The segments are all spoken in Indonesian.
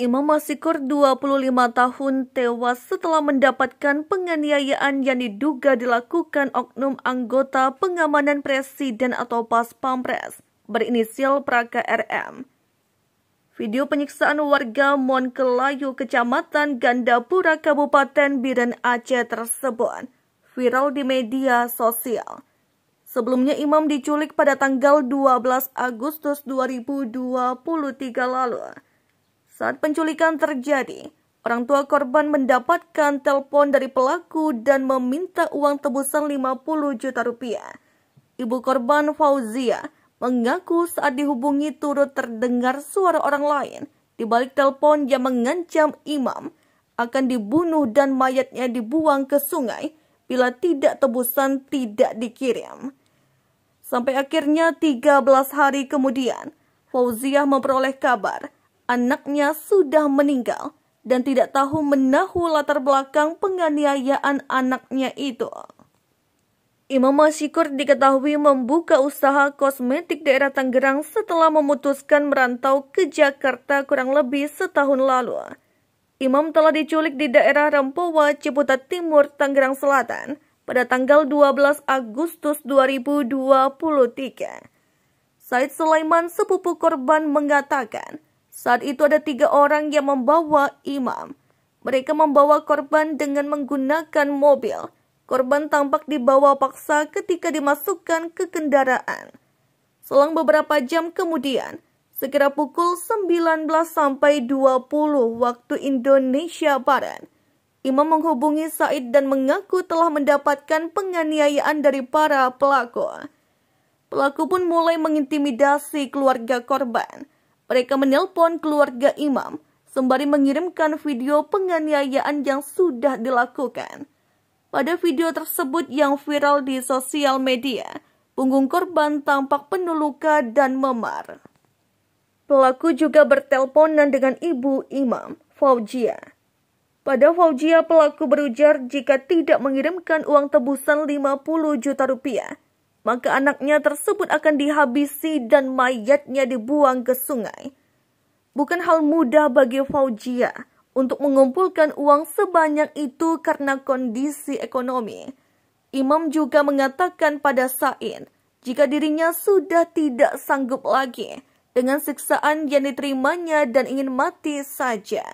Imam Masikur 25 tahun tewas setelah mendapatkan penganiayaan yang diduga dilakukan oknum anggota pengamanan presiden atau pas pampres berinisial Praka RM. Video penyiksaan warga Monkelayu, Kecamatan Gandapura, Kabupaten Biren Aceh tersebut viral di media sosial. Sebelumnya Imam diculik pada tanggal 12 Agustus 2023 lalu. Saat penculikan terjadi, orang tua korban mendapatkan telepon dari pelaku dan meminta uang tebusan 50 juta rupiah. Ibu korban Fauzia mengaku saat dihubungi turut terdengar suara orang lain di balik telepon yang mengancam Imam akan dibunuh dan mayatnya dibuang ke sungai bila tidak tebusan tidak dikirim. Sampai akhirnya 13 hari kemudian, Fauziah memperoleh kabar anaknya sudah meninggal dan tidak tahu menahu latar belakang penganiayaan anaknya itu. Imam Masyikur diketahui membuka usaha kosmetik daerah Tangerang setelah memutuskan merantau ke Jakarta kurang lebih setahun lalu. Imam telah diculik di daerah Rempowa, Ciputat Timur, Tangerang Selatan pada tanggal 12 Agustus 2023. Said Sulaiman, sepupu korban, mengatakan saat itu ada tiga orang yang membawa imam. Mereka membawa korban dengan menggunakan mobil. Korban tampak dibawa paksa ketika dimasukkan ke kendaraan. Selang beberapa jam kemudian, sekira pukul 19 sampai 20 waktu Indonesia Barat, Imam menghubungi Said dan mengaku telah mendapatkan penganiayaan dari para pelaku. Pelaku pun mulai mengintimidasi keluarga korban. Mereka menelpon keluarga imam sembari mengirimkan video penganiayaan yang sudah dilakukan. Pada video tersebut yang viral di sosial media, punggung korban tampak penuh luka dan memar. Pelaku juga bertelponan dengan ibu imam, Faujia. Pada Faujia, pelaku berujar jika tidak mengirimkan uang tebusan 50 juta rupiah, maka anaknya tersebut akan dihabisi dan mayatnya dibuang ke sungai. Bukan hal mudah bagi Faujia untuk mengumpulkan uang sebanyak itu karena kondisi ekonomi. Imam juga mengatakan pada Said jika dirinya sudah tidak sanggup lagi dengan siksaan yang diterimanya dan ingin mati saja.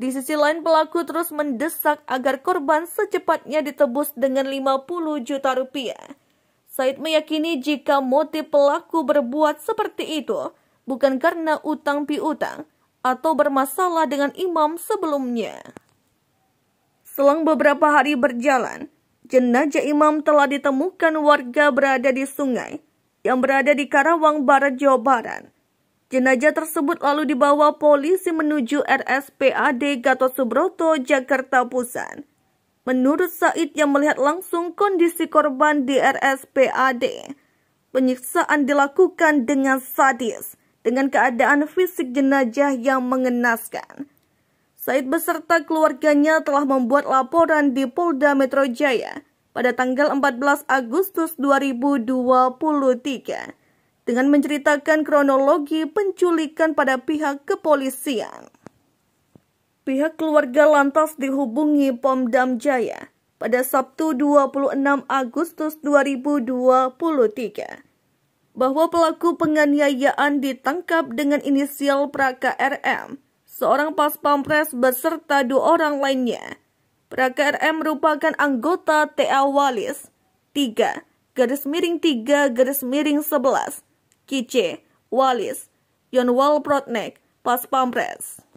Di sisi lain pelaku terus mendesak agar korban secepatnya ditebus dengan 50 juta rupiah. Said meyakini jika motif pelaku berbuat seperti itu bukan karena utang piutang atau bermasalah dengan imam sebelumnya. Selang beberapa hari berjalan, jenazah imam telah ditemukan warga berada di sungai yang berada di Karawang Barat, Jawa Barat. Jenazah tersebut lalu dibawa polisi menuju RSPAD Gatot Subroto, Jakarta Pusat. Menurut Said yang melihat langsung kondisi korban di RSPAD, penyiksaan dilakukan dengan sadis dengan keadaan fisik jenazah yang mengenaskan. Said beserta keluarganya telah membuat laporan di Polda Metro Jaya pada tanggal 14 Agustus 2023 dengan menceritakan kronologi penculikan pada pihak kepolisian. Pihak keluarga lantas dihubungi Pomdam Jaya pada Sabtu 26 Agustus 2023 bahwa pelaku penganiayaan ditangkap dengan inisial Praka RM, seorang pas pampres beserta dua orang lainnya. Praka RM merupakan anggota TA Walis 3 garis miring 3 garis miring 11 Kice Walis Yonwal Protnek pas pampres.